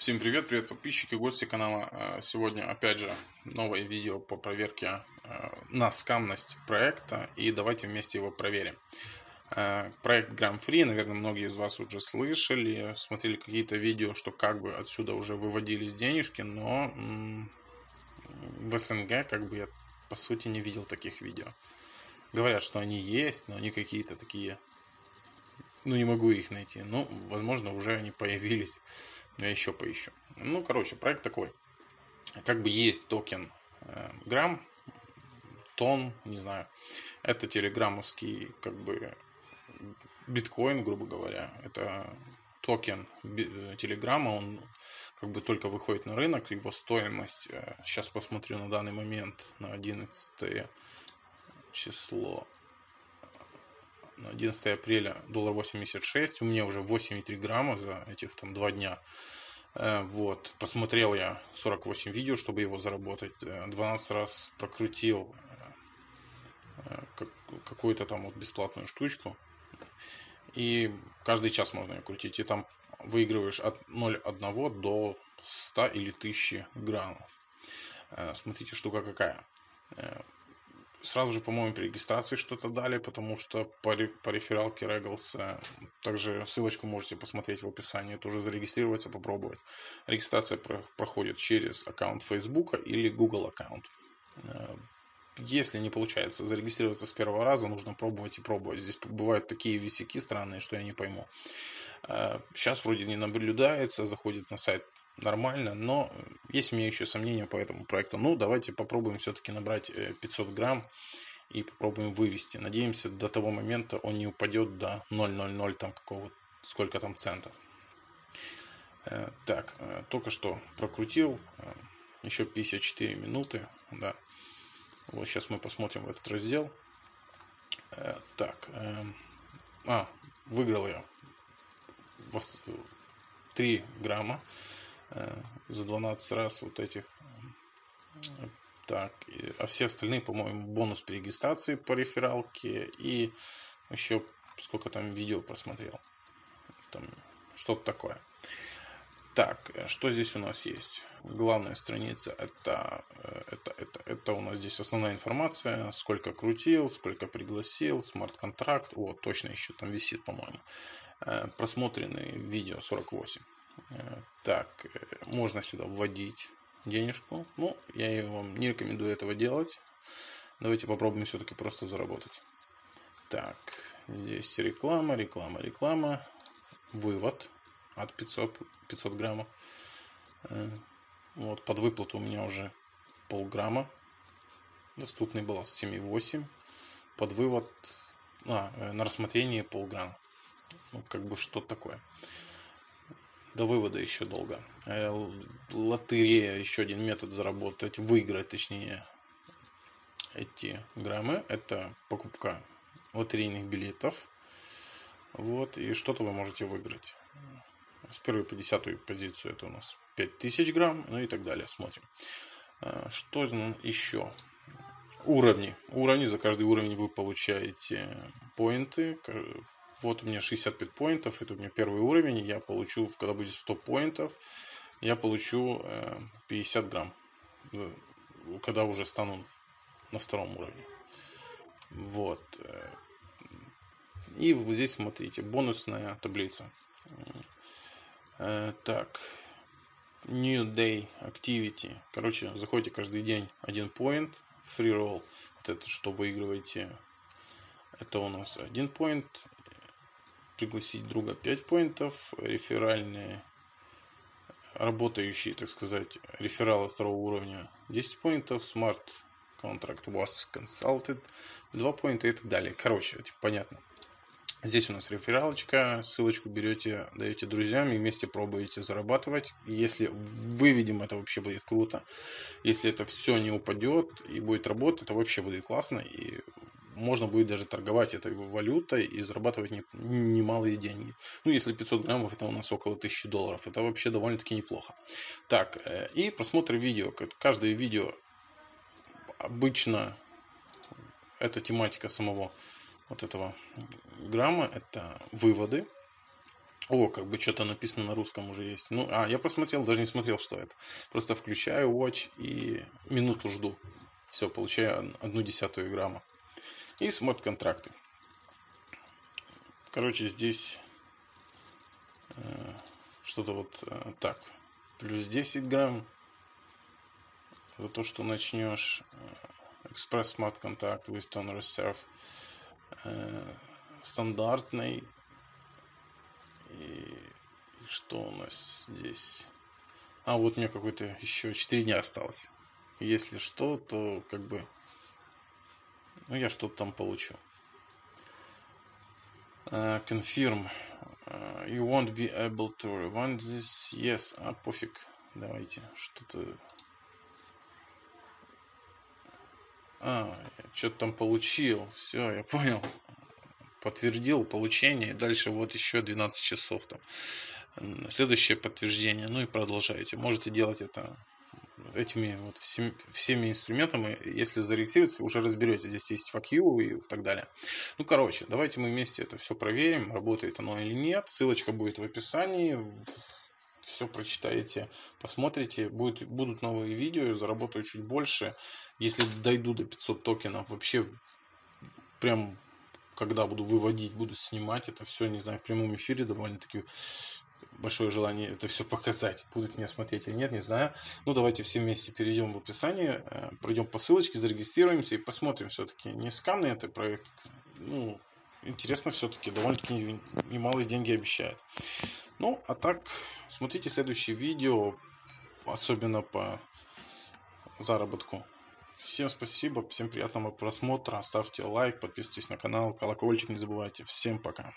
Всем привет, привет подписчики, гости канала. Э, сегодня опять же новое видео по проверке э, на скамность проекта и давайте вместе его проверим. Э, проект Gram Free, наверное, многие из вас уже слышали, смотрели какие-то видео, что как бы отсюда уже выводились денежки, но в СНГ как бы я по сути не видел таких видео. Говорят, что они есть, но они какие-то такие ну, не могу их найти. Ну, возможно, уже они появились. Но я еще поищу. Ну, короче, проект такой. Как бы есть токен э, Gram, TON, не знаю. Это телеграммовский, как бы, биткоин, грубо говоря. Это токен э, телеграмма, он как бы только выходит на рынок, его стоимость, э, сейчас посмотрю на данный момент, на 11 число, 11 апреля доллар 86, у меня уже 8,3 грамма за этих там два дня. Э, вот, посмотрел я 48 видео, чтобы его заработать, 12 э, раз прокрутил э, какую-то там вот бесплатную штучку. И каждый час можно ее крутить. И там выигрываешь от 0,1 до 100 или 1000 граммов. Смотрите, штука какая сразу же, по-моему, при регистрации что-то дали, потому что по, по рефералке Regals, также ссылочку можете посмотреть в описании, тоже зарегистрироваться, попробовать. Регистрация про, проходит через аккаунт Facebook или Google аккаунт. Э, если не получается зарегистрироваться с первого раза, нужно пробовать и пробовать. Здесь бывают такие висяки странные, что я не пойму. Сейчас э, вроде не наблюдается, заходит на сайт нормально, но есть у меня еще сомнения по этому проекту. Ну, давайте попробуем все-таки набрать 500 э, грамм и попробуем вывести. Надеемся, до того момента он не упадет до 0,00 там какого сколько там центов. Э, так, э, только что прокрутил, еще 54 минуты, да. Вот сейчас мы посмотрим этот раздел. Так, а, выиграл я 3 грамма. Э, за 12 раз вот этих. Так, а все остальные, по-моему, бонус при регистрации по рефералке и еще сколько там видео просмотрел. Там что-то такое. Так, э, что здесь у нас есть? Главная страница это, э, это, это, это у нас здесь основная информация. Сколько крутил, сколько пригласил, смарт-контракт. О, точно еще там висит, по-моему. Просмотренные видео 48. Э, так, э, можно сюда вводить денежку. Ну, я вам не рекомендую этого делать. Давайте попробуем все-таки просто заработать. Так, здесь реклама, реклама, реклама. Вывод от 500, 500 граммов. Э, вот, под выплату у меня уже полграмма. Доступный баланс 7,8. Под вывод а, на рассмотрение полграмма. Ну, как бы что такое до вывода еще долго. Э, лотерея, еще один метод заработать, выиграть точнее эти граммы. Это покупка лотерейных билетов. Вот, и что-то вы можете выиграть. С первой по десятую позицию это у нас 5000 грамм, ну и так далее. Смотрим. Э, что еще? Уровни. Уровни. За каждый уровень вы получаете поинты вот у меня 65 поинтов, это у меня первый уровень, я получу, когда будет 100 поинтов, я получу 50 э, грамм, когда уже стану на втором уровне. Вот. Э, и здесь смотрите, бонусная таблица. Э, так, New Day Activity. Короче, заходите каждый день один point, free roll. Вот это что выигрываете. Это у нас один point пригласить друга 5 поинтов, реферальные, работающие, так сказать, рефералы второго уровня 10 поинтов, smart contract was consulted 2 поинта и так далее. Короче, типа, понятно. Здесь у нас рефералочка, ссылочку берете, даете друзьям и вместе пробуете зарабатывать. Если выведем, это вообще будет круто. Если это все не упадет и будет работать, это вообще будет классно. И можно будет даже торговать этой валютой и зарабатывать немалые деньги. Ну, если 500 граммов, это у нас около 1000 долларов. Это вообще довольно-таки неплохо. Так, э, и просмотр видео. Каждое видео обычно это тематика самого вот этого грамма, это выводы. О, как бы что-то написано на русском уже есть. Ну, а, я посмотрел, даже не смотрел, что это. Просто включаю Watch и минуту жду. Все, получаю одну десятую грамма. И смарт-контракты. Короче, здесь э, что-то вот э, так. Плюс 10 грамм за то, что начнешь Express Smart Contact Tone Reserve э, стандартный. И, и что у нас здесь? А, вот мне какой-то еще 4 дня осталось. Если что, то как бы ну, я что-то там получу. Uh, confirm. Uh, you won't be able to revand this. Yes. А, пофиг. Давайте. Что-то... А, что-то там получил. Все, я понял. Подтвердил получение. Дальше вот еще 12 часов там. Следующее подтверждение. Ну и продолжайте. Можете делать это этими вот всеми, всеми инструментами, если зарегистрируется, уже разберете, здесь есть fuck you и так далее. Ну, короче, давайте мы вместе это все проверим, работает оно или нет. Ссылочка будет в описании, все прочитаете, посмотрите, будет, будут новые видео, заработаю чуть больше. Если дойду до 500 токенов, вообще прям когда буду выводить, буду снимать это все, не знаю, в прямом эфире довольно-таки большое желание это все показать. Будут меня смотреть или нет, не знаю. Ну, давайте все вместе перейдем в описание, э, пройдем по ссылочке, зарегистрируемся и посмотрим все-таки, не скамный это проект. Ну, интересно все-таки, довольно-таки немалые деньги обещает. Ну, а так, смотрите следующее видео, особенно по заработку. Всем спасибо, всем приятного просмотра, ставьте лайк, подписывайтесь на канал, колокольчик не забывайте. Всем пока.